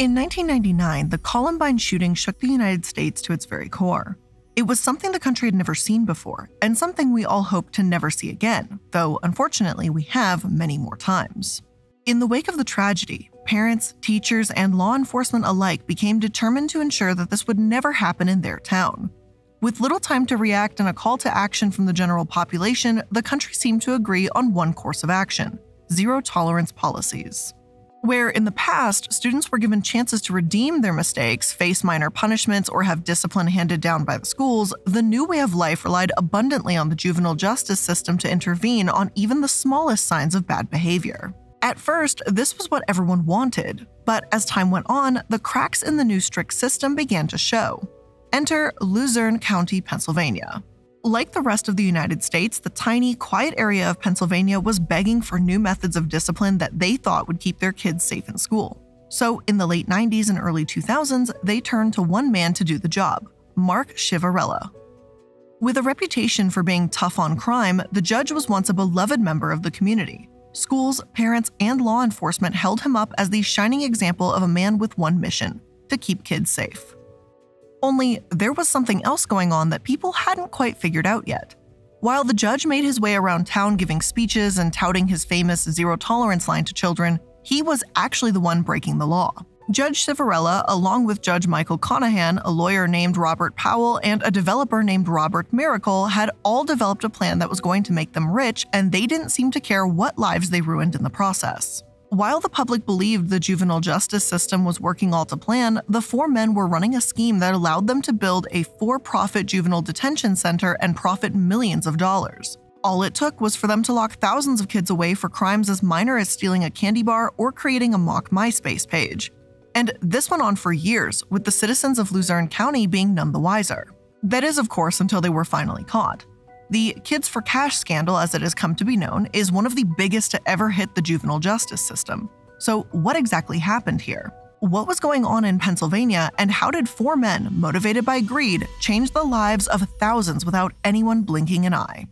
In 1999, the Columbine shooting shook the United States to its very core. It was something the country had never seen before, and something we all hope to never see again, though unfortunately we have many more times. In the wake of the tragedy, parents, teachers, and law enforcement alike became determined to ensure that this would never happen in their town. With little time to react and a call to action from the general population, the country seemed to agree on one course of action zero tolerance policies. Where in the past, students were given chances to redeem their mistakes, face minor punishments, or have discipline handed down by the schools, the new way of life relied abundantly on the juvenile justice system to intervene on even the smallest signs of bad behavior. At first, this was what everyone wanted, but as time went on, the cracks in the new strict system began to show. Enter Luzerne County, Pennsylvania. Like the rest of the United States, the tiny, quiet area of Pennsylvania was begging for new methods of discipline that they thought would keep their kids safe in school. So, in the late 90s and early 2000s, they turned to one man to do the job Mark Ciavarella. With a reputation for being tough on crime, the judge was once a beloved member of the community. Schools, parents, and law enforcement held him up as the shining example of a man with one mission to keep kids safe. Only there was something else going on that people hadn't quite figured out yet. While the judge made his way around town giving speeches and touting his famous zero tolerance line to children, he was actually the one breaking the law. Judge Ciavarella, along with Judge Michael Conahan, a lawyer named Robert Powell, and a developer named Robert Miracle, had all developed a plan that was going to make them rich, and they didn't seem to care what lives they ruined in the process. While the public believed the juvenile justice system was working all to plan, the four men were running a scheme that allowed them to build a for profit juvenile detention center and profit millions of dollars. All it took was for them to lock thousands of kids away for crimes as minor as stealing a candy bar or creating a mock MySpace page. And this went on for years, with the citizens of Luzerne County being none the wiser. That is, of course, until they were finally caught. The Kids for Cash scandal, as it has come to be known, is one of the biggest to ever hit the juvenile justice system. So, what exactly happened here? What was going on in Pennsylvania, and how did four men, motivated by greed, change the lives of thousands without anyone blinking an eye?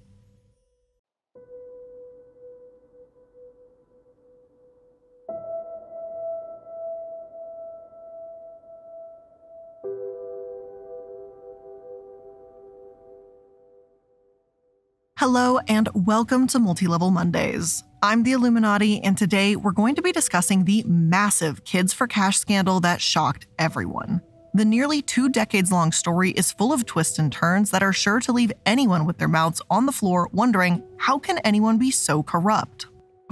Hello, and welcome to Multi-Level Mondays. I'm the iilluminaughtii, and today we're going to be discussing the massive Kids for Cash scandal that shocked everyone. The nearly two decades long story is full of twists and turns that are sure to leave anyone with their mouths on the floor wondering how can anyone be so corrupt?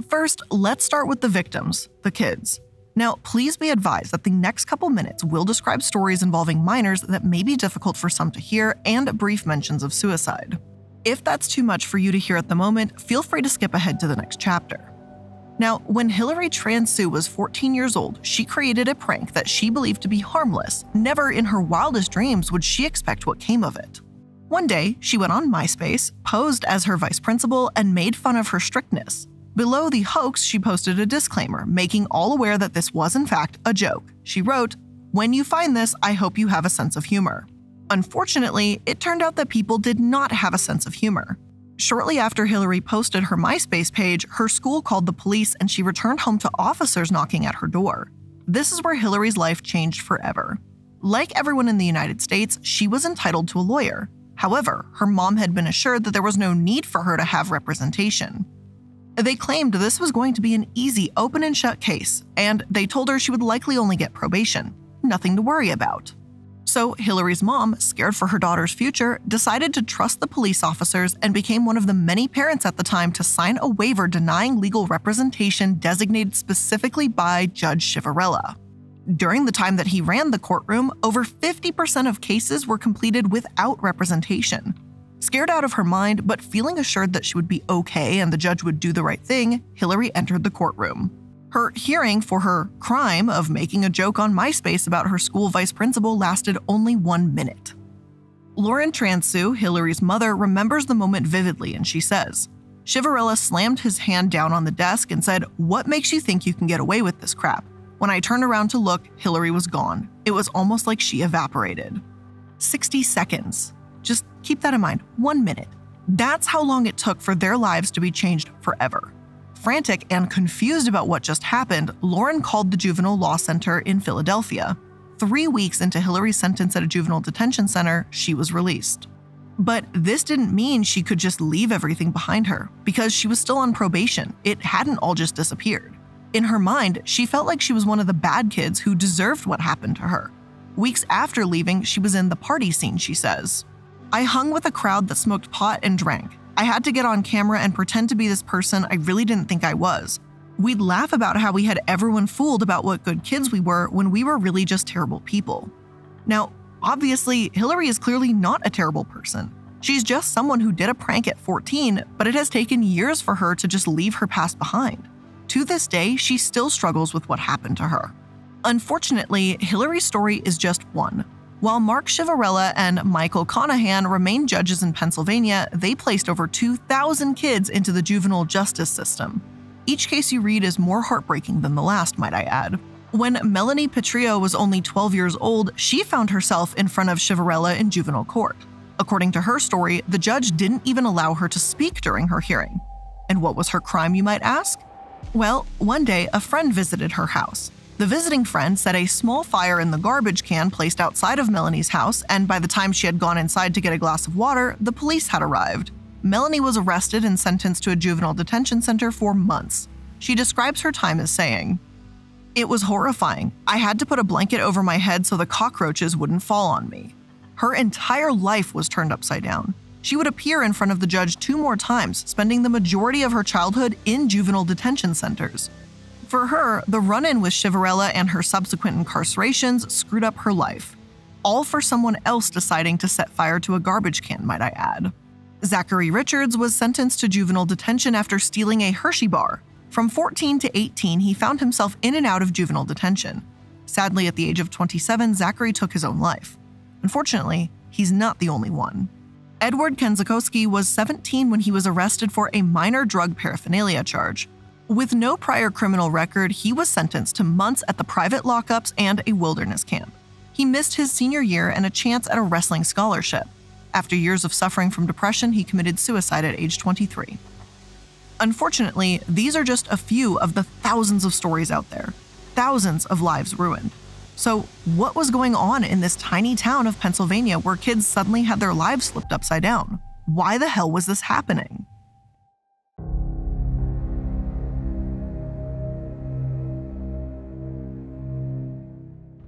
First, let's start with the victims, the kids. Now, please be advised that the next couple minutes will describe stories involving minors that may be difficult for some to hear and brief mentions of suicide. If that's too much for you to hear at the moment, feel free to skip ahead to the next chapter. Now, when Hillary Transue was 14 years old, she created a prank that she believed to be harmless. Never in her wildest dreams would she expect what came of it. One day, she went on MySpace, posed as her vice principal, and made fun of her strictness. Below the hoax, she posted a disclaimer, making all aware that this was in fact a joke. She wrote, When you find this, I hope you have a sense of humor. Unfortunately, it turned out that people did not have a sense of humor. Shortly after Hillary posted her MySpace page, her school called the police and she returned home to officers knocking at her door. This is where Hillary's life changed forever. Like everyone in the United States, she was entitled to a lawyer. However, her mom had been assured that there was no need for her to have representation. They claimed this was going to be an easy open and shut case, and they told her she would likely only get probation. Nothing to worry about. So, Hillary's mom, scared for her daughter's future, decided to trust the police officers and became one of the many parents at the time to sign a waiver denying legal representation designated specifically by Judge Ciavarella. During the time that he ran the courtroom, over 50% of cases were completed without representation. Scared out of her mind, but feeling assured that she would be okay and the judge would do the right thing, Hillary entered the courtroom. Her hearing for her crime of making a joke on MySpace about her school vice principal lasted only one minute. Lauren Tran Hillary's mother, remembers the moment vividly and she says, Ciavarella slammed his hand down on the desk and said, What makes you think you can get away with this crap? When I turned around to look, Hillary was gone. It was almost like she evaporated. 60 seconds. Just keep that in mind. One minute. That's how long it took for their lives to be changed forever. Frantic and confused about what just happened, Lauren called the Juvenile Law Center in Philadelphia. Three weeks into Hillary's sentence at a juvenile detention center, she was released. But this didn't mean she could just leave everything behind her, because she was still on probation. It hadn't all just disappeared. In her mind, she felt like she was one of the bad kids who deserved what happened to her. Weeks after leaving, she was in the party scene, she says. I hung with a crowd that smoked pot and drank. I had to get on camera and pretend to be this person I really didn't think I was. We'd laugh about how we had everyone fooled about what good kids we were when we were really just terrible people. Now, obviously, Hillary is clearly not a terrible person. She's just someone who did a prank at 14, but it has taken years for her to just leave her past behind. To this day, she still struggles with what happened to her. Unfortunately, Hillary's story is just one. While Mark Ciavarella and Michael Conahan remained judges in Pennsylvania, they placed over 2,000 kids into the juvenile justice system. Each case you read is more heartbreaking than the last, might I add. When Melanie Petrillo was only 12 years old, she found herself in front of Ciavarella in juvenile court. According to her story, the judge didn't even allow her to speak during her hearing. And what was her crime, you might ask? Well, one day a friend visited her house. The visiting friend set a small fire in the garbage can placed outside of Melanie's house, and by the time she had gone inside to get a glass of water, the police had arrived. Melanie was arrested and sentenced to a juvenile detention center for months. She describes her time as saying, It was horrifying. I had to put a blanket over my head so the cockroaches wouldn't fall on me. Her entire life was turned upside down. She would appear in front of the judge two more times, spending the majority of her childhood in juvenile detention centers. For her, the run in with Ciavarella and her subsequent incarcerations screwed up her life. All for someone else deciding to set fire to a garbage can, might I add. Zachary Richards was sentenced to juvenile detention after stealing a Hershey bar. From 14 to 18, he found himself in and out of juvenile detention. Sadly, at the age of 27, Zachary took his own life. Unfortunately, he's not the only one. Edward Kenzakoski was 17 when he was arrested for a minor drug paraphernalia charge. With no prior criminal record, he was sentenced to months at the private lockups and a wilderness camp. He missed his senior year and a chance at a wrestling scholarship. After years of suffering from depression, he committed suicide at age 23. Unfortunately, these are just a few of the thousands of stories out there, thousands of lives ruined. So, what was going on in this tiny town of Pennsylvania where kids suddenly had their lives flipped upside down? Why the hell was this happening?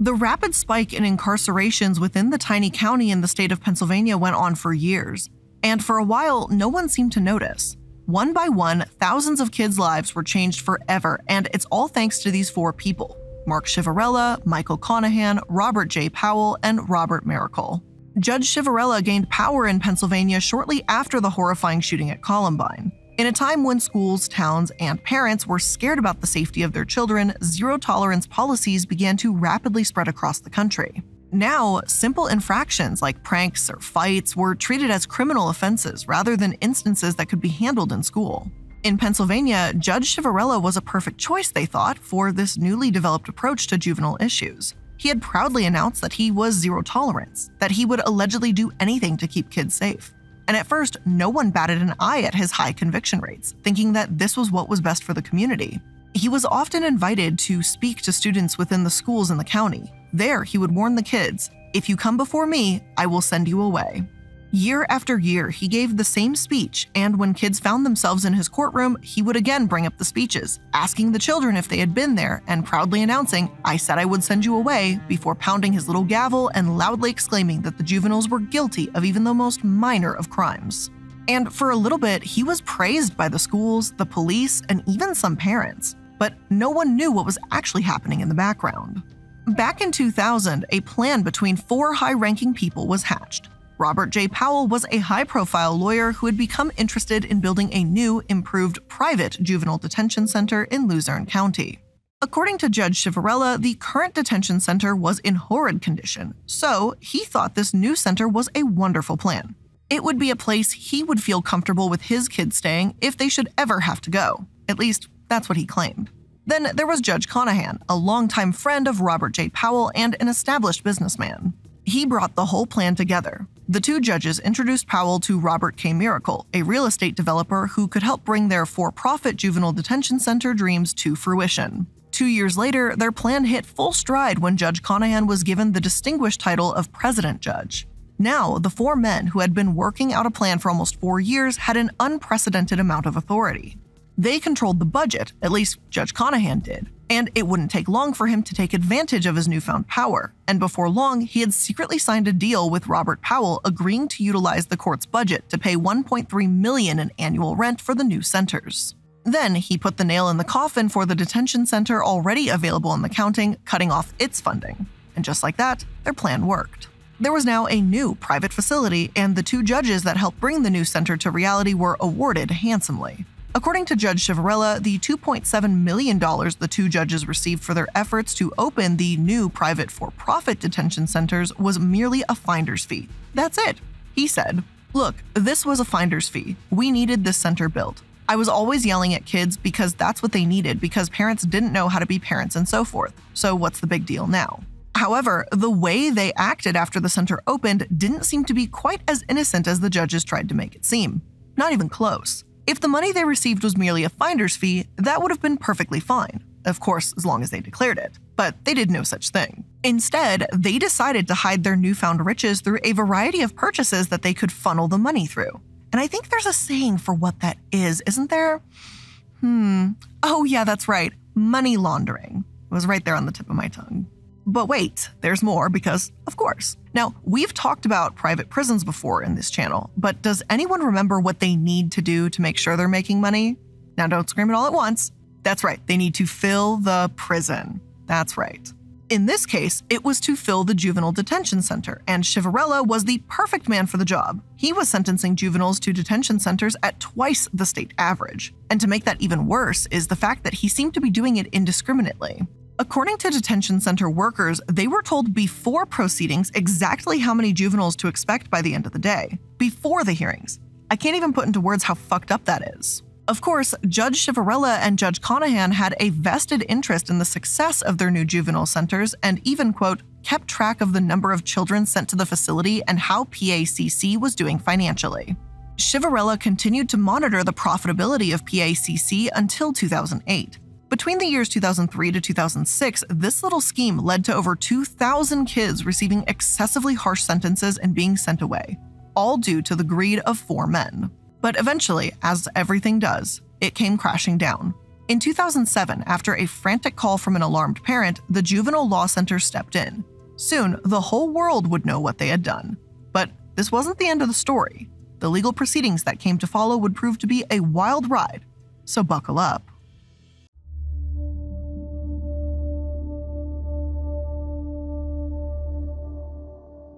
The rapid spike in incarcerations within the tiny county in the state of Pennsylvania went on for years, and for a while, no one seemed to notice. One by one, thousands of kids' lives were changed forever, and it's all thanks to these four people Mark Ciavarella, Michael Conahan, Robert J. Powell, and Robert Miracle. Judge Ciavarella gained power in Pennsylvania shortly after the horrifying shooting at Columbine. In a time when schools, towns, and parents were scared about the safety of their children, zero tolerance policies began to rapidly spread across the country. Now, simple infractions like pranks or fights were treated as criminal offenses rather than instances that could be handled in school. In Pennsylvania, Judge Ciavarella was a perfect choice, they thought, for this newly developed approach to juvenile issues. He had proudly announced that he was zero tolerance, that he would allegedly do anything to keep kids safe. And at first, no one batted an eye at his high conviction rates, thinking that this was what was best for the community. He was often invited to speak to students within the schools in the county. There, he would warn the kids if you come before me, I will send you away. Year after year, he gave the same speech, and when kids found themselves in his courtroom, he would again bring up the speeches, asking the children if they had been there, and proudly announcing, I said I would send you away, before pounding his little gavel and loudly exclaiming that the juveniles were guilty of even the most minor of crimes. And for a little bit, he was praised by the schools, the police, and even some parents. But no one knew what was actually happening in the background. Back in 2000, a plan between four high ranking people was hatched. Robert J. Powell was a high profile lawyer who had become interested in building a new, improved private juvenile detention center in Luzerne County. According to Judge Ciavarella, the current detention center was in horrid condition, so he thought this new center was a wonderful plan. It would be a place he would feel comfortable with his kids staying if they should ever have to go. At least, that's what he claimed. Then there was Judge Conahan, a longtime friend of Robert J. Powell and an established businessman. He brought the whole plan together. the two judges introduced Powell to Robert K. Miracle, a real estate developer who could help bring their for profit juvenile detention center dreams to fruition. Two years later, their plan hit full stride when Judge Conahan was given the distinguished title of President Judge. Now, the four men who had been working out a plan for almost four years had an unprecedented amount of authority. They controlled the budget, at least Judge Conahan did, and it wouldn't take long for him to take advantage of his newfound power. And before long, he had secretly signed a deal with Robert Powell agreeing to utilize the court's budget to pay 1.3 million in annual rent for the new centers. Then he put the nail in the coffin for the detention center already available in the counting, cutting off its funding. And just like that, their plan worked. There was now a new private facility, and the two judges that helped bring the new center to reality were awarded handsomely. According to Judge Ciavarella, the $2.7 million the two judges received for their efforts to open the new private for profit detention centers was merely a finder's fee. That's it. He said, Look, this was a finder's fee. We needed this center built. I was always yelling at kids because that's what they needed because parents didn't know how to be parents and so forth. So, what's the big deal now? However, the way they acted after the center opened didn't seem to be quite as innocent as the judges tried to make it seem. Not even close. If the money they received was merely a finder's fee, that would have been perfectly fine. Of course, as long as they declared it. But they did no such thing. Instead, they decided to hide their newfound riches through a variety of purchases that they could funnel the money through. And I think there's a saying for what that is, isn't there? Hmm. Oh, yeah, that's right. Money laundering. It was right there on the tip of my tongue. But wait, there's more because, of course. Now, we've talked about private prisons before in this channel, but does anyone remember what they need to do to make sure they're making money? Now, don't scream it all at once. That's right, they need to fill the prison. That's right. In this case, it was to fill the juvenile detention center, and Ciavarella was the perfect man for the job. He was sentencing juveniles to detention centers at twice the state average. And to make that even worse is the fact that he seemed to be doing it indiscriminately. According to detention center workers, they were told before proceedings exactly how many juveniles to expect by the end of the day, before the hearings. I can't even put into words how fucked up that is. Of course, Judge Ciavarella and Judge Conahan had a vested interest in the success of their new juvenile centers and even, quote, kept track of the number of children sent to the facility and how PACC was doing financially. Ciavarella continued to monitor the profitability of PACC until 2008. Between the years 2003 to 2006, this little scheme led to over 2,000 kids receiving excessively harsh sentences and being sent away, all due to the greed of four men. But eventually, as everything does, it came crashing down. In 2007, after a frantic call from an alarmed parent, the Juvenile Law Center stepped in. Soon, the whole world would know what they had done. But this wasn't the end of the story. The legal proceedings that came to follow would prove to be a wild ride, so buckle up.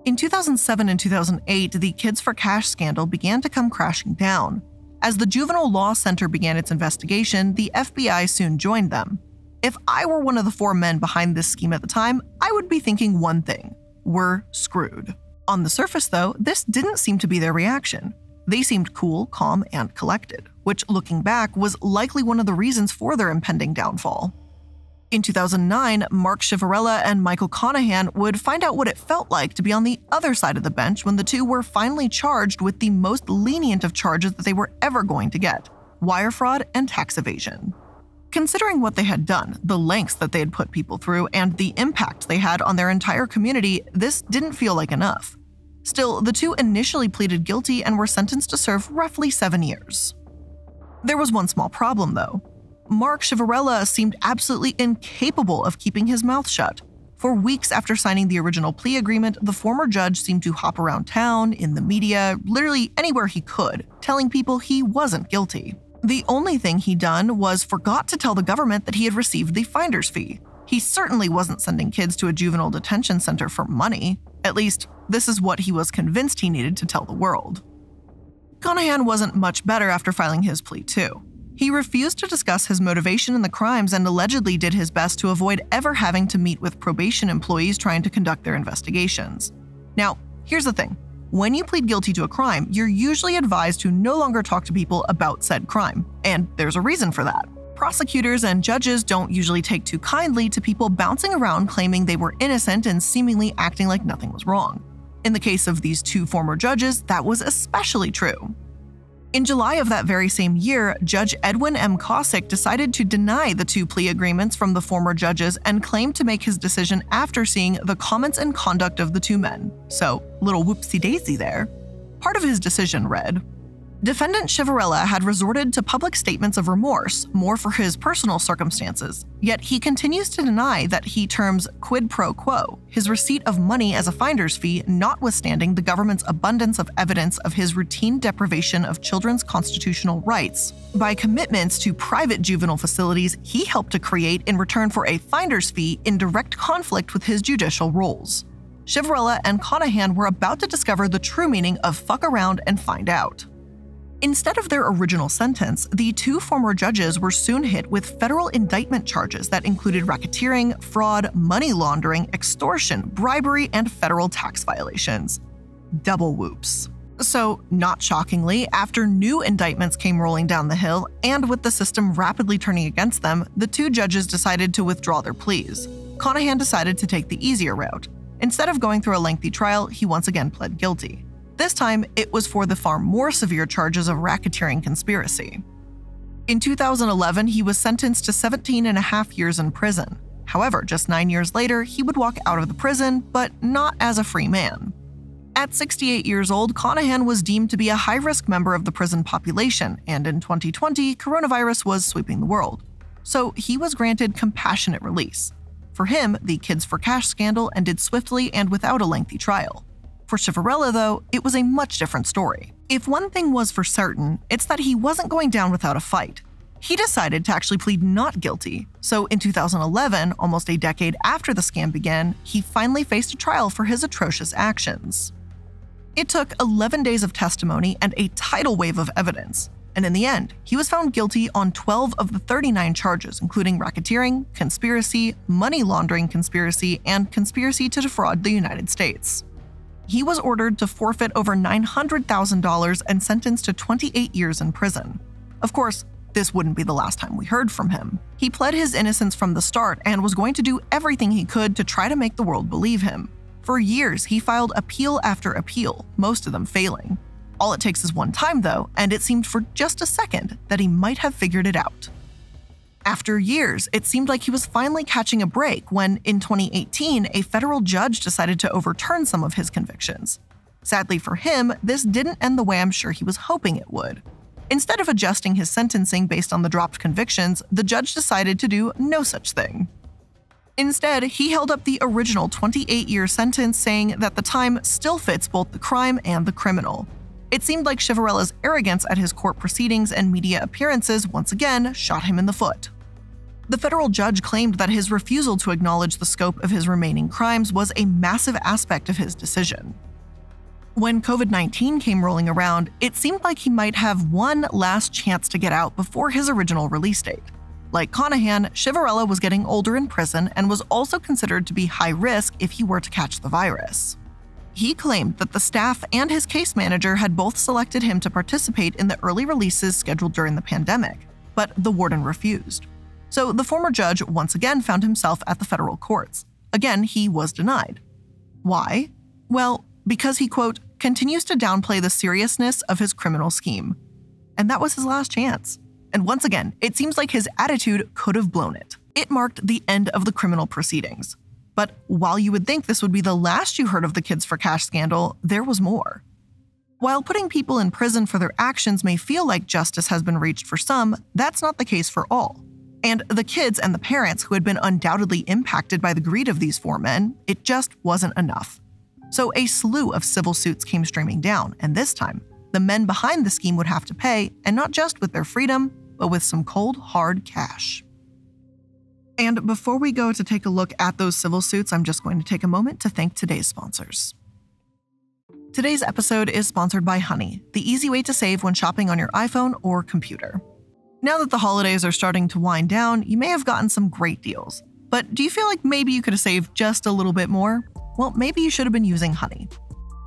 In 2007 and 2008, the Kids for Cash scandal began to come crashing down. As the Juvenile Law Center began its investigation, the FBI soon joined them. If I were one of the four men behind this scheme at the time, I would be thinking one thing we're screwed. On the surface, though, this didn't seem to be their reaction. They seemed cool, calm, and collected, which, looking back, was likely one of the reasons for their impending downfall. In 2009, Mark Ciavarella and Michael Conahan would find out what it felt like to be on the other side of the bench when the two were finally charged with the most lenient of charges that they were ever going to get wire fraud and tax evasion. Considering what they had done, the lengths that they had put people through, and the impact they had on their entire community, this didn't feel like enough. Still, the two initially pleaded guilty and were sentenced to serve roughly seven years. There was one small problem, though. Mark Ciavarella seemed absolutely incapable of keeping his mouth shut. For weeks after signing the original plea agreement, the former judge seemed to hop around town, in the media, literally anywhere he could, telling people he wasn't guilty. The only thing he'd done was forgot to tell the government that he had received the finder's fee. He certainly wasn't sending kids to a juvenile detention center for money. At least, this is what he was convinced he needed to tell the world. Conahan wasn't much better after filing his plea, too. He refused to discuss his motivation in the crimes and allegedly did his best to avoid ever having to meet with probation employees trying to conduct their investigations. Now, here's the thing when you plead guilty to a crime, you're usually advised to no longer talk to people about said crime, and there's a reason for that. Prosecutors and judges don't usually take too kindly to people bouncing around claiming they were innocent and seemingly acting like nothing was wrong. In the case of these two former judges, that was especially true. In July of that very same year, Judge Edwin M. Kosik decided to deny the two plea agreements from the former judges and claimed to make his decision after seeing the comments and conduct of the two men. So, little whoopsie daisy there. Part of his decision read Defendant Ciavarella had resorted to public statements of remorse, more for his personal circumstances, yet he continues to deny that he terms quid pro quo, his receipt of money as a finder's fee, notwithstanding the government's abundance of evidence of his routine deprivation of children's constitutional rights, by commitments to private juvenile facilities he helped to create in return for a finder's fee in direct conflict with his judicial roles. Ciavarella and Conahan were about to discover the true meaning of fuck around and find out. Instead of their original sentence, the two former judges were soon hit with federal indictment charges that included racketeering, fraud, money laundering, extortion, bribery, and federal tax violations. Double whoops. So, not shockingly, after new indictments came rolling down the hill, and with the system rapidly turning against them, the two judges decided to withdraw their pleas. Conahan decided to take the easier route. Instead of going through a lengthy trial, he once again pled guilty. This time, it was for the far more severe charges of racketeering conspiracy. In 2011, he was sentenced to 17 and a half years in prison. However, just nine years later, he would walk out of the prison, but not as a free man. At 68 years old, Conahan was deemed to be a high risk member of the prison population, and in 2020, coronavirus was sweeping the world. So he was granted compassionate release. For him, the Kids for Cash scandal ended swiftly and without a lengthy trial. For Ciavarella, though, it was a much different story. If one thing was for certain, it's that he wasn't going down without a fight. He decided to actually plead not guilty. So in 2011, almost a decade after the scam began, he finally faced a trial for his atrocious actions. It took 11 days of testimony and a tidal wave of evidence. And in the end, he was found guilty on 12 of the 39 charges, including racketeering, conspiracy, money laundering conspiracy, and conspiracy to defraud the United States he was ordered to forfeit over $900,000 and sentenced to 28 years in prison. Of course, this wouldn't be the last time we heard from him. He pled his innocence from the start and was going to do everything he could to try to make the world believe him. For years, he filed appeal after appeal, most of them failing. All it takes is one time, though, and it seemed for just a second that he might have figured it out. After years, it seemed like he was finally catching a break when, in 2018, a federal judge decided to overturn some of his convictions. Sadly for him, this didn't end the way I'm sure he was hoping it would. Instead of adjusting his sentencing based on the dropped convictions, the judge decided to do no such thing. Instead, he held up the original 28 year sentence, saying that the time still fits both the crime and the criminal. It seemed like Ciavarella's arrogance at his court proceedings and media appearances once again shot him in the foot. The federal judge claimed that his refusal to acknowledge the scope of his remaining crimes was a massive aspect of his decision. When COVID 19 came rolling around, it seemed like he might have one last chance to get out before his original release date. Like Conahan, Ciavarella was getting older in prison and was also considered to be high risk if he were to catch the virus. He claimed that the staff and his case manager had both selected him to participate in the early releases scheduled during the pandemic, but the warden refused. So the former judge once again found himself at the federal courts. Again, he was denied. Why? Well, because he, quote, continues to downplay the seriousness of his criminal scheme. And that was his last chance. And once again, it seems like his attitude could have blown it. It marked the end of the criminal proceedings. But while you would think this would be the last you heard of the Kids for Cash scandal, there was more. While putting people in prison for their actions may feel like justice has been reached for some, that's not the case for all. And the kids and the parents who had been undoubtedly impacted by the greed of these four men, it just wasn't enough. So a slew of civil suits came streaming down, and this time, the men behind the scheme would have to pay, and not just with their freedom, but with some cold, hard cash. And before we go to take a look at those civil suits, I'm just going to take a moment to thank today's sponsors. Today's episode is sponsored by Honey, the easy way to save when shopping on your iPhone or computer. Now that the holidays are starting to wind down, you may have gotten some great deals. But do you feel like maybe you could have saved just a little bit more? Well, maybe you should have been using Honey.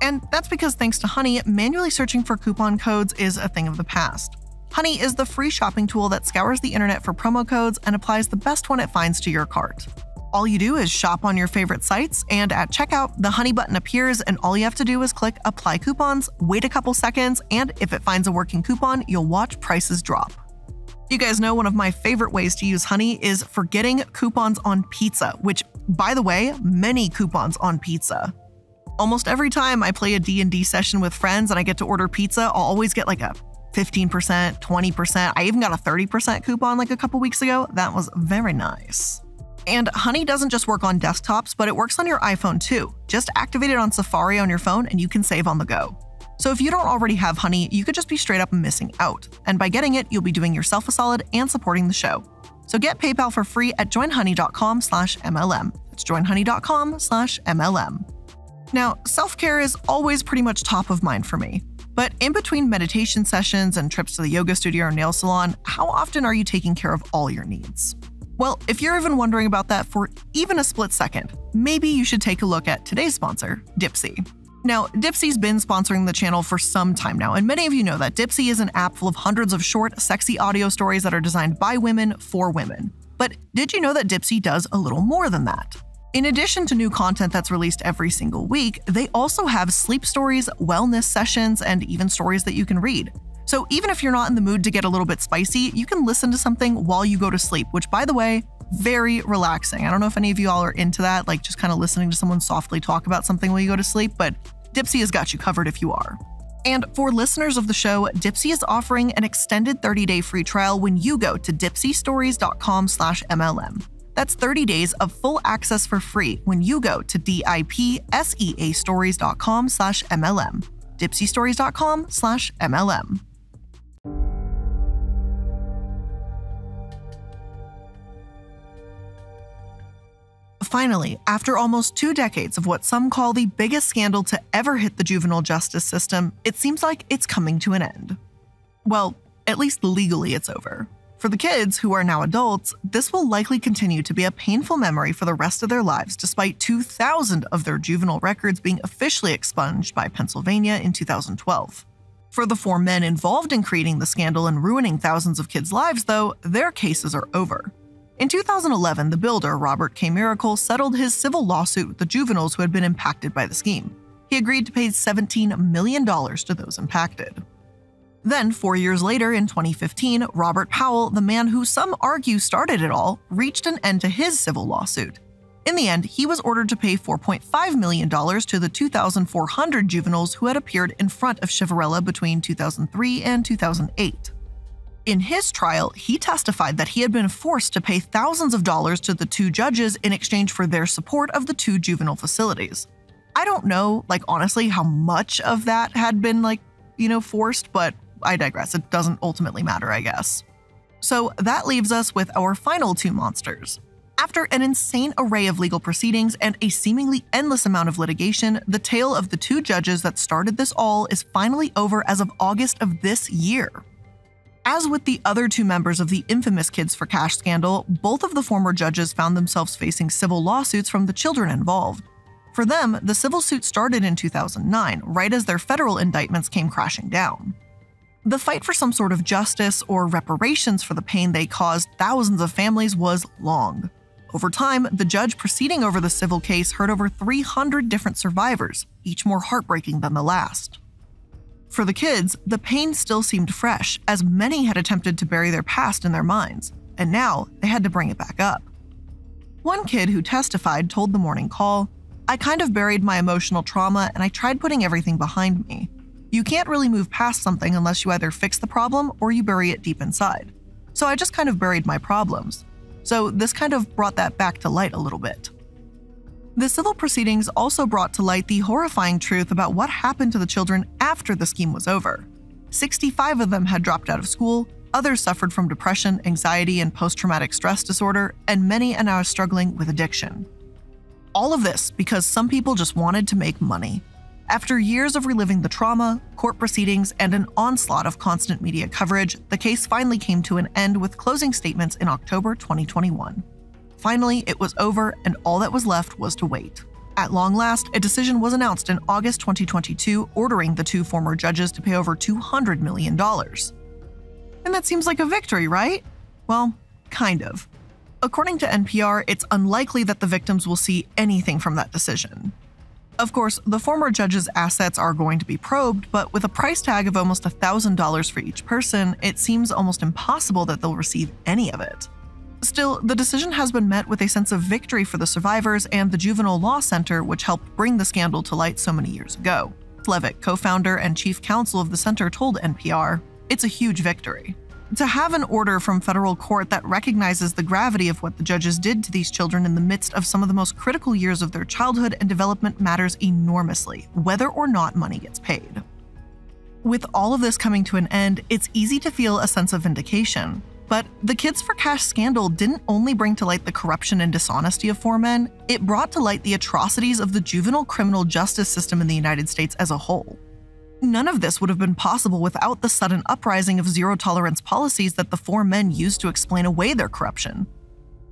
And that's because thanks to Honey, manually searching for coupon codes is a thing of the past. Honey is the free shopping tool that scours the internet for promo codes and applies the best one it finds to your cart. All you do is shop on your favorite sites, and at checkout, the Honey button appears, and all you have to do is click Apply Coupons, wait a couple seconds, and if it finds a working coupon, you'll watch prices drop. You guys know one of my favorite ways to use Honey is for getting coupons on pizza, which, by the way, many coupons on pizza. Almost every time I play a D&D session with friends and I get to order pizza, I'll always get like a 15%, 20%. I even got a 30% coupon like a couple weeks ago. That was very nice. And Honey doesn't just work on desktops, but it works on your iPhone too. Just activate it on Safari on your phone and you can save on the go. So if you don't already have Honey, you could just be straight up missing out. And by getting it, you'll be doing yourself a solid and supporting the show. So get PayPal for free at joinhoney.com slash MLM. That's joinhoney.com slash MLM. Now, self-care is always pretty much top of mind for me. But in between meditation sessions and trips to the yoga studio or nail salon, how often are you taking care of all your needs? Well, if you're even wondering about that for even a split second, maybe you should take a look at today's sponsor, Dipsea. Now, Dipsea's been sponsoring the channel for some time now, and many of you know that Dipsea is an app full of hundreds of short, sexy audio stories that are designed by women for women. But did you know that Dipsea does a little more than that? In addition to new content that's released every single week, they also have sleep stories, wellness sessions, and even stories that you can read. So even if you're not in the mood to get a little bit spicy, you can listen to something while you go to sleep, which, by the way, very relaxing. I don't know if any of you all are into that, like just kind of listening to someone softly talk about something while you go to sleep, but Dipsea has got you covered if you are. And for listeners of the show, Dipsea is offering an extended 30-day free trial when you go to dipseastories.com/mlm. That's 30 days of full access for free when you go to dipseastories.com/mlm. dipseastories.com/mlm. Finally, after almost two decades of what some call the biggest scandal to ever hit the juvenile justice system, it seems like it's coming to an end. Well, at least legally, it's over. For the kids, who are now adults, this will likely continue to be a painful memory for the rest of their lives, despite 2,000 of their juvenile records being officially expunged by Pennsylvania in 2012. For the four men involved in creating the scandal and ruining thousands of kids' lives, though, their cases are over. In 2011, the builder, Robert K. Miracle, settled his civil lawsuit with the juveniles who had been impacted by the scheme. He agreed to pay $17 million to those impacted. Then, four years later, in 2015, Robert Powell, the man who some argue started it all, reached an end to his civil lawsuit. In the end, he was ordered to pay $4.5 million to the 2,400 juveniles who had appeared in front of Ciavarella between 2003 and 2008. In his trial, he testified that he had been forced to pay thousands of dollars to the two judges in exchange for their support of the two juvenile facilities. I don't know, like, honestly, how much of that had been, like, you know, forced, but I digress. It doesn't ultimately matter, I guess. So that leaves us with our final two monsters. After an insane array of legal proceedings and a seemingly endless amount of litigation, the tale of the two judges that started this all is finally over as of August of this year. As with the other two members of the infamous Kids for Cash scandal, both of the former judges found themselves facing civil lawsuits from the children involved. For them, the civil suit started in 2009, right as their federal indictments came crashing down. The fight for some sort of justice or reparations for the pain they caused thousands of families was long. Over time, the judge proceeding over the civil case heard over 300 different survivors, each more heartbreaking than the last. For the kids, the pain still seemed fresh, as many had attempted to bury their past in their minds, and now they had to bring it back up. One kid who testified told the morning call I kind of buried my emotional trauma and I tried putting everything behind me. You can't really move past something unless you either fix the problem or you bury it deep inside. So I just kind of buried my problems. So this kind of brought that back to light a little bit. The civil proceedings also brought to light the horrifying truth about what happened to the children after the scheme was over. 65 of them had dropped out of school, others suffered from depression, anxiety, and post traumatic stress disorder, and many are now struggling with addiction. All of this because some people just wanted to make money. After years of reliving the trauma, court proceedings, and an onslaught of constant media coverage, the case finally came to an end with closing statements in October 2021. Finally, it was over, and all that was left was to wait. At long last, a decision was announced in August 2022 ordering the two former judges to pay over $200 million. And that seems like a victory, right? Well, kind of. according to NPR, it's unlikely that the victims will see anything from that decision. Of course, the former judge's assets are going to be probed, but with a price tag of almost $1,000 for each person, it seems almost impossible that they'll receive any of it. Still, the decision has been met with a sense of victory for the survivors and the Juvenile Law Center, which helped bring the scandal to light so many years ago. Levick, co founder and chief counsel of the center, told NPR, It's a huge victory. To have an order from federal court that recognizes the gravity of what the judges did to these children in the midst of some of the most critical years of their childhood and development matters enormously, whether or not money gets paid. With all of this coming to an end, it's easy to feel a sense of vindication. But the Kids for Cash scandal didn't only bring to light the corruption and dishonesty of four men, it brought to light the atrocities of the juvenile criminal justice system in the United States as a whole. None of this would have been possible without the sudden uprising of zero tolerance policies that the four men used to explain away their corruption.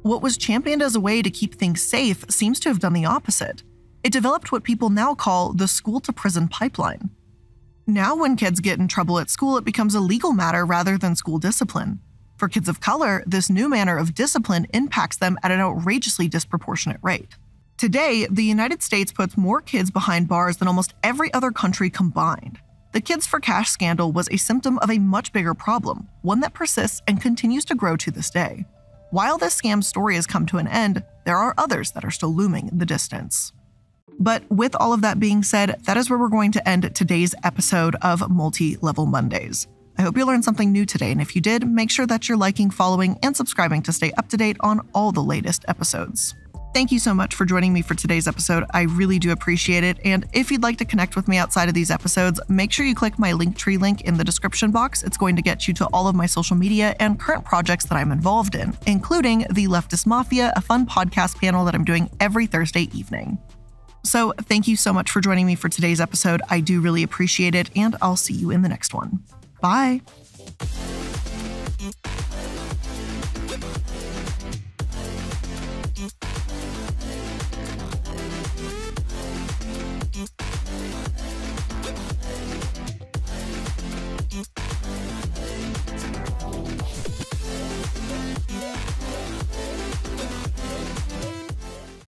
What was championed as a way to keep things safe seems to have done the opposite. It developed what people now call the school to prison pipeline. Now, when kids get in trouble at school, it becomes a legal matter rather than school discipline. For kids of color, this new manner of discipline impacts them at an outrageously disproportionate rate. Today, the United States puts more kids behind bars than almost every other country combined. The Kids for Cash scandal was a symptom of a much bigger problem, one that persists and continues to grow to this day. While this scam story has come to an end, there are others that are still looming in the distance. But with all of that being said, that is where we're going to end today's episode of Multi Level Mondays. I hope you learned something new today, and if you did, make sure that you're liking, following, and subscribing to stay up to date on all the latest episodes. Thank you so much for joining me for today's episode. I really do appreciate it. And if you'd like to connect with me outside of these episodes, make sure you click my Linktree link in the description box. It's going to get you to all of my social media and current projects that I'm involved in, including the Leftist Mafia, a fun podcast panel that I'm doing every Thursday evening. So, thank you so much for joining me for today's episode. I do really appreciate it, and I'll see you in the next one. Bye.